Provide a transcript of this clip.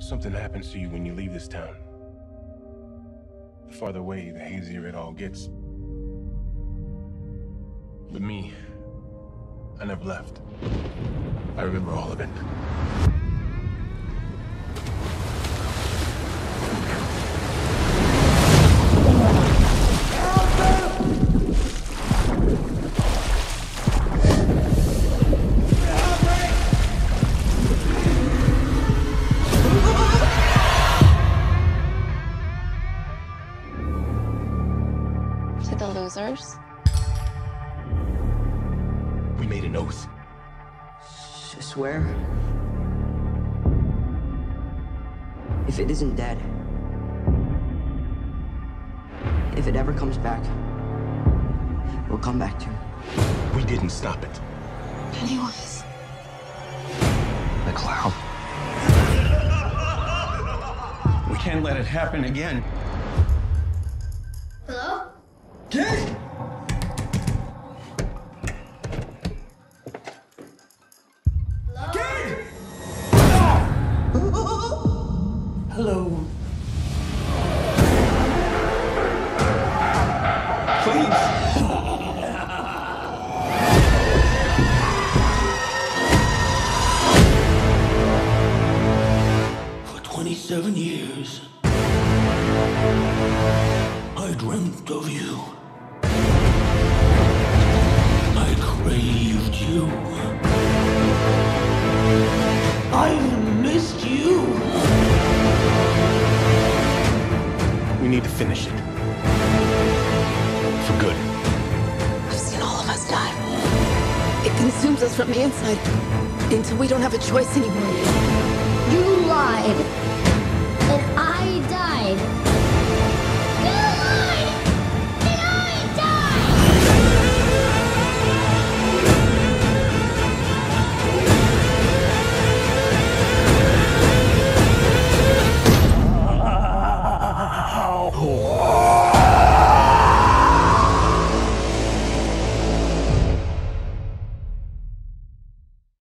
Something happens to you when you leave this town. The farther away, the hazier it all gets. But me, I never left. I remember all of it. To the losers. We made an oath. I swear. If it isn't dead, if it ever comes back, we'll come back to you. We didn't stop it. Pennywise. The clown. We can't let it happen again. Hello? Kid! Kid! Hello. Please. For 27 years, I dreamt of you. I've missed you. We need to finish it. For good. I've seen all of us die. It consumes us from the inside until we don't have a choice anymore. You lied.